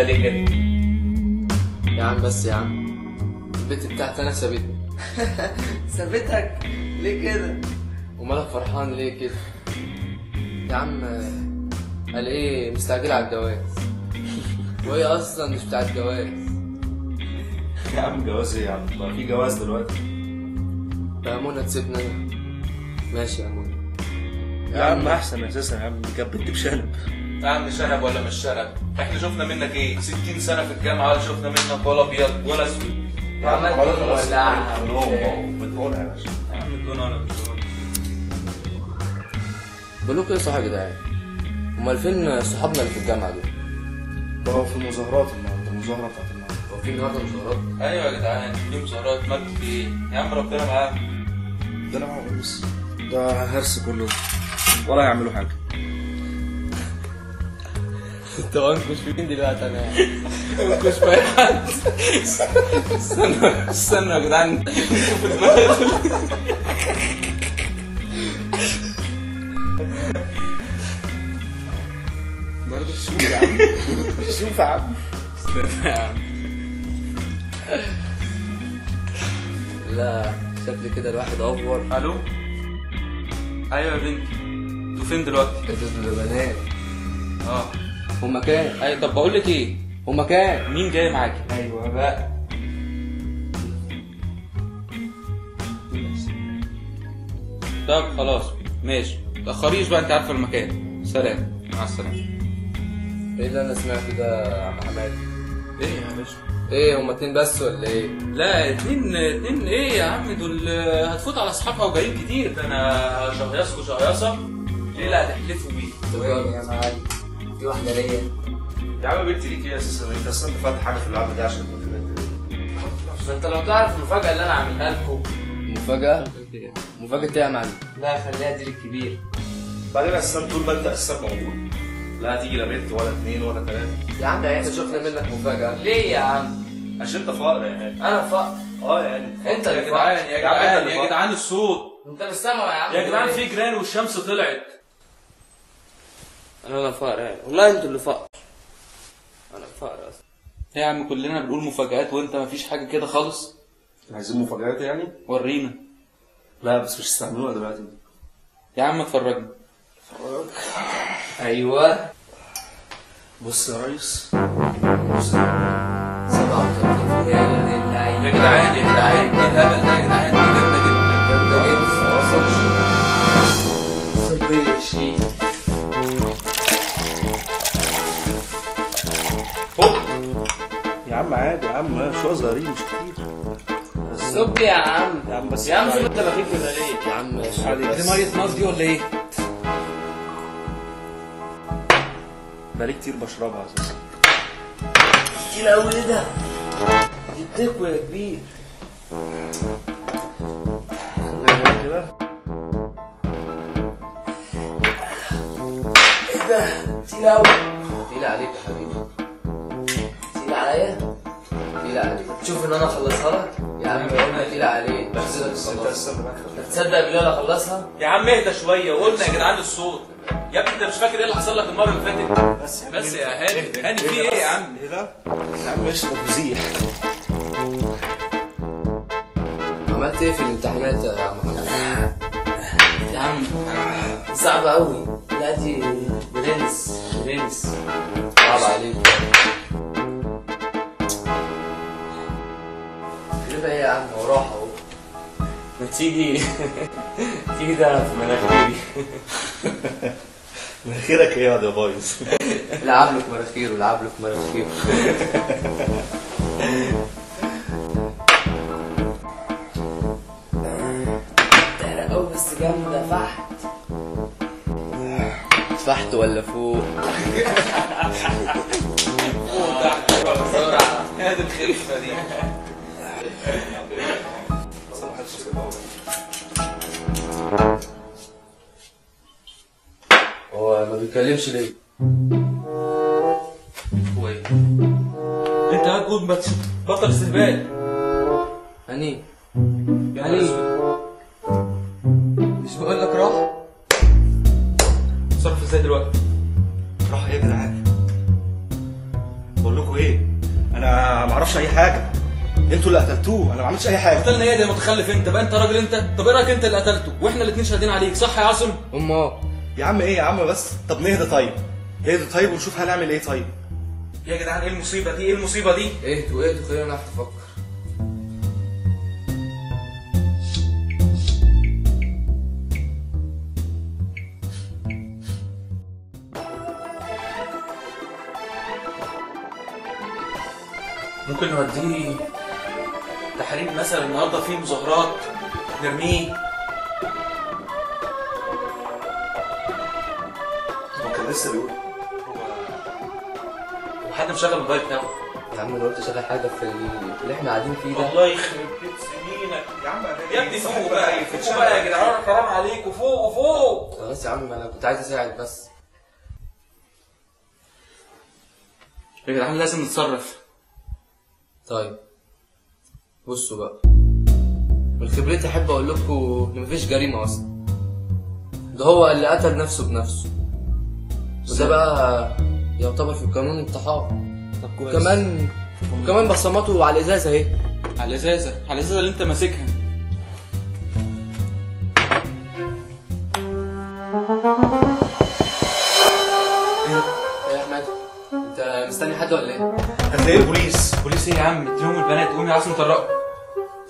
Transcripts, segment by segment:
النهارده ليه كده؟ يا عم بس يا عم البت بتاعتي أنا سابتني. سابتك؟ ليه كده؟ ومالك فرحان ليه كده؟ يا عم قال إيه؟ مستعجل على الجواز. وهي أصلا مش بتاعت جواز. يا عم جواز إيه يا عم؟ بقى في جواز دلوقتي. يا منى تسيبنا أنا. ماشي يا منى. يا عم أحسن أساسا يا عم كانت بنت بشنب. يا عم شنب ولا مش شنب؟ إحنا شفنا منك إيه؟ 60 سنة في الجامعة ولا شفنا منك ولا أبيض ولا أسود؟ عملت ولعها بتقولها يا باشا. عم بقول لكم إيه صح يا جدعان امال فين صحابنا اللي في الجامعة دول؟ هو في مظاهرات النهارده المظاهرة بتاعت النهارده هو في النهارده مظاهرات؟ أيوه يا جدعان في مظاهرات. مالكم في إيه؟ يا عم ربنا معاك. ده أنا بس ده هرس كله. ولا يعملوا حاجة. انت انكش في مين دلوقتي أنا انكش في اي حد استنى استنى يا جدعان برضه شوف يا عم شوف يا عم لا شكل كده الواحد افور ألو أيوه يا بنتي أنتوا فين دلوقتي أنتوا بنات آه هما كام أيوه طب بقول لك إيه؟ هما كام مين جاي معاكي أيوه بقى. طب خلاص ماشي. تأخريش بقى أنت عارفه المكان. سلام. مع السلامة. إيه اللي أنا سمعته ده يا عم حماد؟ إيه يا باشا؟ إيه هما اتنين بس ولا إيه؟ لا اتنين اتنين إيه يا عم؟ دول هتفوت على أصحابها وجايين كتير. ده أنا شهيصكوا شهيصه ليه لا هتحلفوا بيه؟ طب يلا يا معلم. في واحدة ليا. يا عم بنتي ليك إيه أساسا أنت أصلا فاتح حاجة في اللعبه دي عشان. بس أنت لو تعرف المفاجأة اللي أنا عاملها لكم. مفاجأة؟ مفاجأة إيه يا معلم؟ لا خليها دي الكبير بعدين أساسا طول ما أنت أساسا موجود. لا هتيجي لا بنت ولا اثنين ولا ثلاثة يا عم انت شفنا منك مفاجأة. ليه يا عم؟ عشان أنت فقر يا هاني أنا فقر. آه يعني أنت يا اللي جدعان فقر. يا جدعان يا جدعان الصوت. أنت مش سامع يا عم. يا جدعان في جيران والشمس طلعت. أنا أنا فقر يعني والله أنتوا اللي فقر أنا فقر أصلا يا عم كلنا بنقول مفاجآت وانت مفيش حاجة كده خالص عايزين مفاجآت يعني ورينا لا بس مش استعملوها دلوقتي يا عم اتفرجنا أيوه بص يا ريس 37 ريال لله يا جدعان يا جدعان إيه الهبل ده يا جدعان دي جامده جدا صبي شيء يا عم عادي يا عم شوية صغيرين مش كتير صبي يا عم يا عم بس يا عم صبي انت بخيف ولا ليه؟ يا عم ماشي. دي مية نار دي ولا إيه؟ بقالي كتير بشربها أساسا كتير قوي إيه ده؟ دي بتكوي يا كبير كده إيه ده؟ كتير قوي تقيل عليك يا حبيبي؟ عليك تشوف إن أنا أخلصها لك؟ يا عم قلنا تقيل عليك. بس انت تصدق بالله أنا اخلصها؟ يا عم اهدى شوية وقلنا يا جدعان الصوت. يا ابني أنت مش فاكر إيه اللي حصل لك المرة اللي فاتت؟ بس يا بس يا هاني هاني في إيه يا عم؟ إيه ده؟ يا عم اشرب وزيح عملت إيه في الامتحانات يا عم؟ يا عم صعبة قوي لا دي برنس برنس صعب عليك. عم هو راح اهو ما تيجي تيجي ده في مناخيري. مناخيرك إيه يا بايظ؟ لعب لك مراخير ولعب لك قوي بس جامدة فحت. تحت ولا فوق؟ بسرعة. هذه الخلفة دي. بتتكلمش ليه هو إيه انت هتقول بس بطل استهبال. نهار اسود مش بقول لك راح. تصرف إزاي دلوقتي؟ راح إيه يا جدعان. بقول لكم إيه؟ أنا ما أعرفش أي حاجة. أنتوا اللي قتلتوه. أنا ما عملتش أي حاجة. قتلنا إيه ده يا متخلف أنت. بقى أنت راجل أنت. طب إيه رأيك أنت اللي قتلته؟ وإحنا الاثنين شاهدين عليك صح يا عاصم؟ امال يا عم إيه يا عم بس؟ طب نهدى طيب. نهدى طيب ونشوف هنعمل إيه طيب. يا جدعان إيه المصيبة دي؟ إيه المصيبة دي؟ اهدوا اهدوا خلينا نعرف نفكر ممكن نوديه تحرير مثلا النهارده في مظاهرات نرميه؟ لسه بيقول. وحد مشغل الموبايل بتاعه يا عم أنا قلت شغال حاجة في ال- اللي إحنا قاعدين فيه ده. والله يخرب بيت سنينك. يا عم يا ابني فوق بقى. فوق بقى يا جدعان. حرام عليكم فوق فوق خلاص يا عم أنا كنت عايز أساعد بس. يا جدعان لازم نتصرف. طيب. بصوا بقى. من خبرتي أحب أقول لكم إن مفيش جريمة أصلا. ده هو اللي قتل نفسه بنفسه. وده بقى يعتبر في القانون انتحار طب كويس. وكمان وكمان بصماته على الإزازة أهي. على الإزازة. على الإزازة اللي أنت ماسكها. إيه يا أحمد أنت مستني حد ولا إيه؟ هتلاقي البوليس بوليس؟ إيه يا عم؟ اديهم البنات قوم يا عاصم طرقوا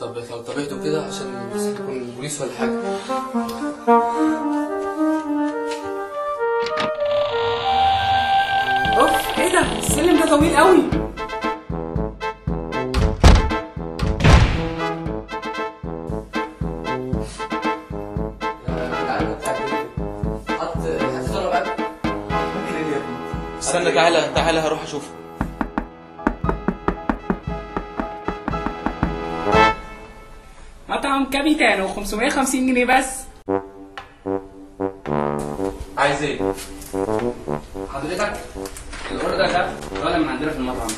طب طب اهدوا كده عشان بس يكون البوليس ولا حاجة. السلم ده طويل قوي. استنى تعالى تعالى هروح أشوفه. مطعم كابيتانو 550 جنيه بس. عايز إيه؟ حضرتك؟ ال order ده طالع من عندنا في المطعم.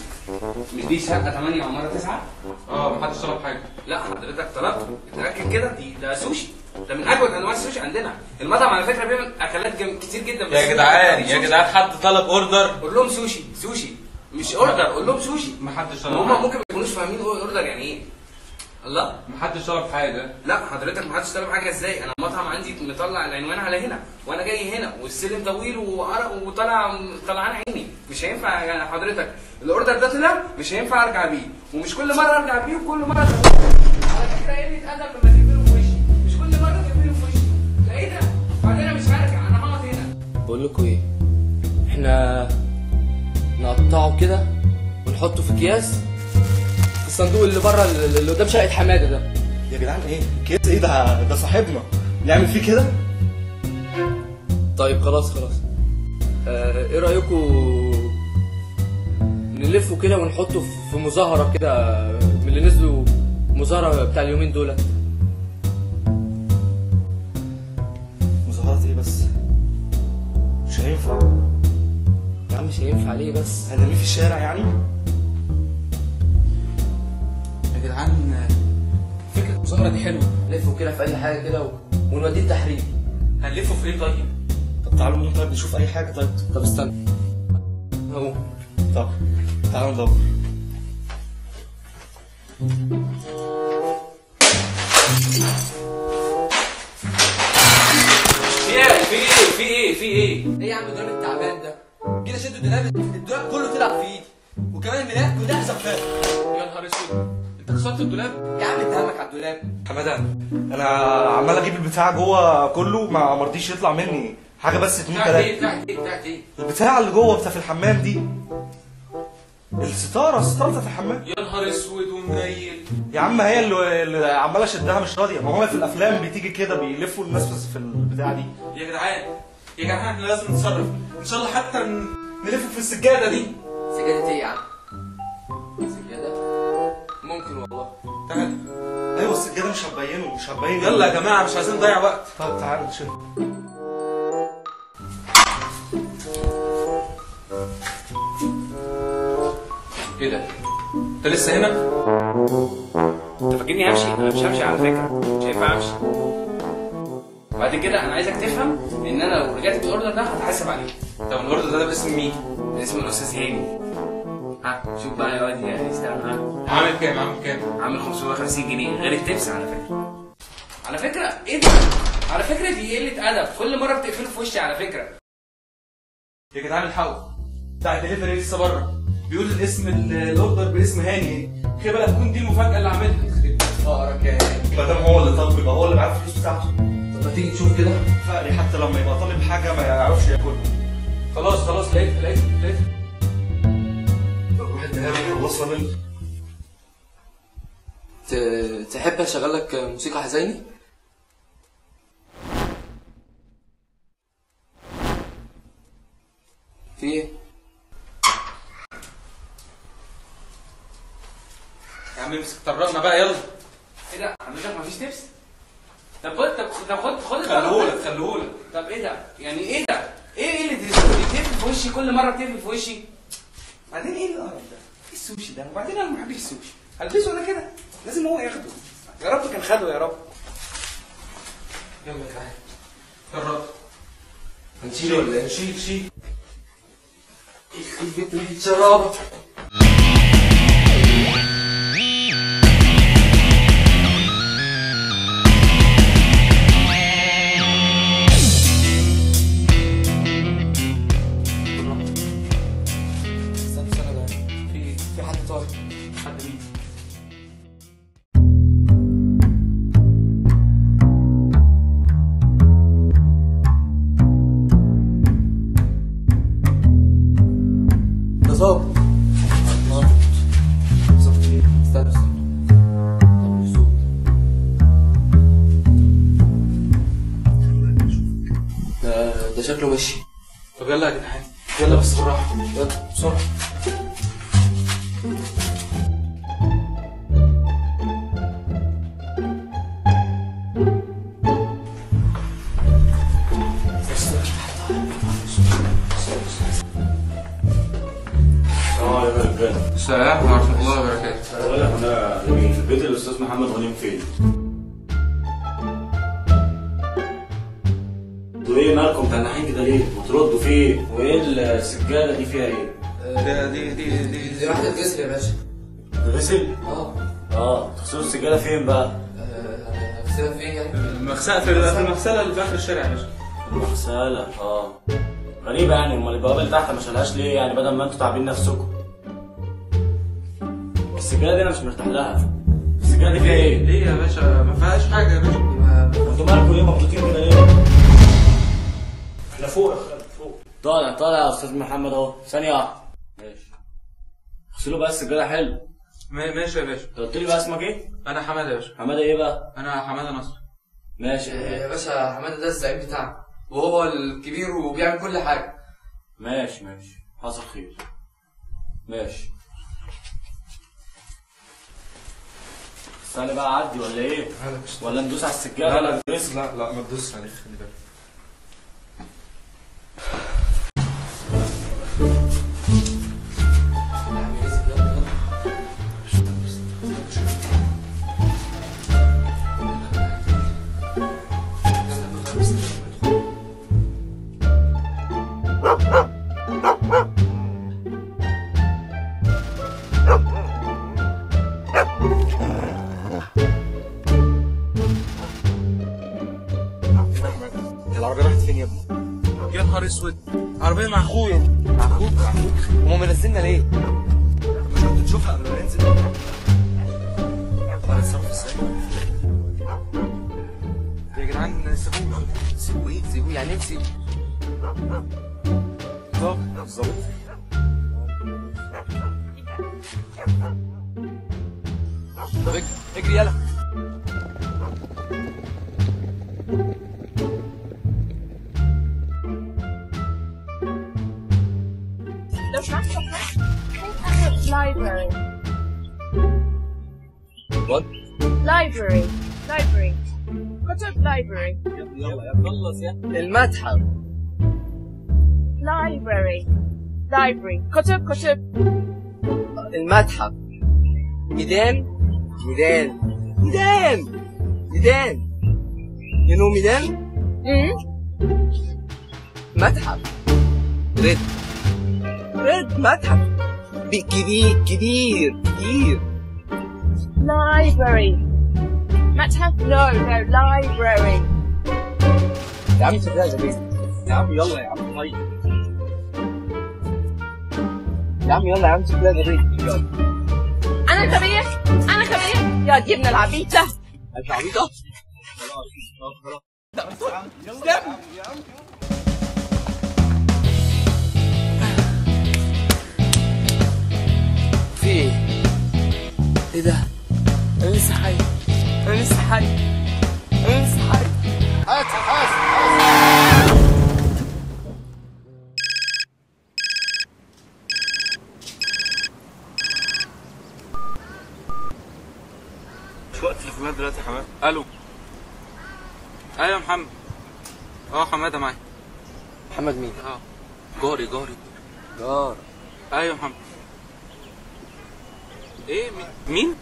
مش دي شقه 8 وعماره 9 آه محدش طلب حاجة. لا حضرتك طلبت. اتاكد كده دي ده سوشي. ده من أجود أنواع السوشي عندنا. المطعم على فكرة بيعمل أكلات جم... كتير جدا بس يا جدعان يا سوشي. جدعان حد طلب order قول لهم سوشي سوشي. مش order قول لهم سوشي. محدش طلب هم ممكن ما يكونوش فاهمين order يعني إيه. الله. محدش طلب حاجة. لا حضرتك ما حدش طلب حاجة إزاي؟ أنا المطعم عندي مطلع العنوان على هنا وأنا جاي هنا والسلم طويل وعرق وطلع طلعان عيني. مش هينفع يا حضرتك. ال order ده طلع مش هينفع أرجع بيه. ومش كل مرة أرجع بيه وكل مرة على فكرة إيه اللي اتقدم لما تقفله في وشي. مش كل مرة تقفله في وشي. ده إيه ده؟ بعدين أنا مش هرجع أنا هقعد هنا. بقول لكم إيه؟ إحنا نقطعه كده ونحطه في أكياس؟ الصندوق اللي بره اللي قدام شقة حمادة ده. يا جدعان إيه؟ كيس إيه ده؟ ده صاحبنا. نعمل فيه كده؟ طيب خلاص خلاص. آه إيه رايكم نلفه كده ونحطه في مظاهرة كده من اللي نزلوا مظاهرة بتاع اليومين دولت مظاهرات إيه بس؟ مش هينفع. يا عم مش هينفع ليه بس؟ هنرميه في الشارع يعني؟ جدعان فكرة المظاهره دي حلوة. نلفه كده في أي حاجة كده ونوديه التحرير هنلفه في إيه طيب؟ طب تعالوا نقوم طيب نشوف أي حاجة طيب. طب استنى. أهو. طب تعالوا ندور. في إيه؟ في إيه؟ في إيه؟ في إيه؟ إيه يا عم الدولاب التعبان ده؟ كده شدوا الدولاب الدولاب كله طلع في إيدي. وكمان الملاك كلها زفاف يا نهار أسود. انت كسرت الدولاب؟ يا عم انت همك على الدولاب. حماده أنا عمال أجيب البتاع جوه كله ما مرضيش يطلع مني. حاجة بس اتنين بتاعت إيه؟ تلاته بتاعت إيه؟ بتاعت إيه؟ البتاع اللي جوه بتاع في الحمام دي. الستارة الستارة بتاعت الحمام. يا نهار أسود ومنيل. يا عم هي اللي, اللي عمالة اشدها مش راضية. ما هو في الأفلام بتيجي كده بيلفوا الناس في- في البتاع دي. يا جدعان يا جدعان إحنا لازم نتصرف. إن شاء الله حتى نلف في السجادة دي. سجادة إيه يا عم؟ بس كده مش هتبينه مش هتبينه يلا يا جماعة مش عايزين نضيع وقت طب تعالى نشوف إيه ده؟ أنت لسه هنا؟ أنت فاكرني همشي؟ أنا مش همشي على فكرة مش هينفع أمشي بعد كده أنا عايزك تفهم إن أنا لو رجعت بالأوردر ده هتحاسب عليه طب الأوردر ده باسم مين؟ باسم الأستاذ هاني ها شوف بقى يا واد يا ها عامل كام؟ عامل كام؟ عامل 550 جنيه غير التبس على فكره على فكره إيه ده على فكره دي قله ادب كل مره بتقفله في وشي على فكره يا جدعان الحقوا بتاع الدليفري لسه بره بيقول الاسم ال- ال order باسم هاني بالك تكون دي المفاجاه اللي عاملها فقرك يا هاني ما دام هو اللي طالب يبقى هو اللي معاه الفلوس بتاعته. طب ما تيجي تشوف كده. فقري حتى لما يبقى طالب حاجة ما يعرفش ياكلها. خلاص خلاص لقيت لقيت لقيت منه ت- تحب أشغل لك موسيقى حزيني؟ في إيه؟ يا عم امسك طرقنا بقى يلا. إيه ده؟ حضرتك مفيش تبس طب خد طب طب خد خد خلوهولك خلوهولك طب إيه ده؟ يعني إيه ده؟ إيه إيه اللي بتقفل في وشي؟ كل مرة بتقفل في وشي بعدين إيه القرف ده إيه السوشي ده وبعدين أنا ما بحبش السوشي هلبسه أنا كده؟ لازم هو ياخده. يا رب كان خده يا رب. يلا تعالى طرقنا هنشيل ولا إيه؟ شيل شيل البيت ريحة شرابة إيه؟ طب الصوت. ده ده شكله مشي طب يلا يا جدعان يلا بس بالراحة يلا بسرعة السلام ورحمة الله وبركاته أنا جميل بيت الأستاذ محمد غنيم فين؟ أنتوا إيه مالكم تنحين كده ليه؟ ما تردوا في إيه؟ وإيه السجادة دي فيها إيه؟ ده دي دي دي دي واحدة جسر يا باشا غسل؟ آه آه تغسلوا السجادة فين بقى؟ هغسلها فين يعني؟ المغسله في في المغسله اللي في اخر الشارع يا باشا المغسله آه غريبة يعني أمال البوابة اللي تحت ما شالهاش ليه يعني بدل ما أنتوا تعبين نفسكم السجادة دي أنا مش مرتاح لها. السجادة دي فيها إيه؟ ليه يا باشا؟ ما فيهاش حاجة يا باشا. ما- أنتوا مالكم ليه مبسوطين كده ليه؟ إحنا فوق يا خالد فوق. طالع طالع يا أستاذ محمد أهو. ثانية واحدة. ماشي. اغسلوا بقى السجادة حلو. ما- ماشي يا باشا. انت قلت لي بقى اسمك إيه؟ أنا حمادة يا باشا. حمادة إيه بقى؟ أنا حمادة نصر. ماشي. يا باشا حمادة ده الزعيم بتاعنا. وهو الكبير وبيعمل كل حاجة. ماشي ماشي. حصل خير. ماشي. استنى بقى اعدي ولا إيه؟ ولا ندوس على السجادة ولا ندوس؟ لا لا ما تدوسش عليك خلي بالك هما منزلنا ليه؟ مش كنت تشوفها قبل ما ننزل طب هنتصرف إزاي؟ يا جدعان سيبوه سيبوه إيه؟ سيبوه يعني إيه سيبوه؟ بالظبط طب اجري اجري يلا What? library library كتب library المتحف library library كتب كتب المتحف ميدان ميدان ميدان ميدان you know ميدان Mm? متحف ريد ريد متحف بي- كبير كبير كبير Library. متحف no no library. يا عم شكلها جميل يا عم يلا يا عم طيب يا عم يلا يا عم شكلها جميل يلا أنا خبير أنا خبير يا جبنا العبيطة انت عبيطة في إيه؟ إيه ده؟ أنا لسه حي. أنا لسه حي. أنا لسه حي مش وقت تليفونات دلوقتي يا حماد ألو. أيوه يا محمد. أه حمادة معايا. محمد مين؟ أه. جاري جاري. جار. أيوه يا محمد. إيه مين, مين؟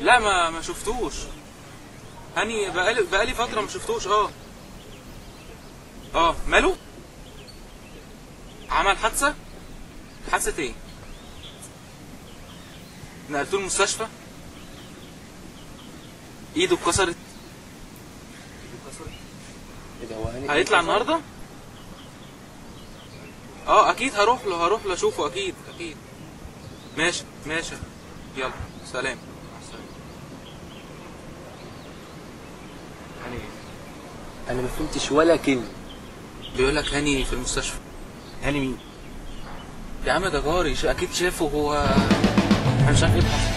لا ما ما شفتوش. هاني بقالي بقالي فترة ما شفتوش آه. آه ماله؟ عمل حادثة؟ حادثة إيه؟ نقلتوه المستشفى؟ إيده اتكسرت؟ إيه ده هو هاني هيطلع النهارده؟ آه أكيد هروح له هروح له أشوفه أكيد أكيد. ماشي ماشي. يلا سلام مع السلامة. أنا ما فهمتش ولا كلمة. بيقول لك هاني في المستشفى. هاني مين؟ يا عم ده جاري أكيد شافه هو. أنا مش عارف إيه اللي حصل.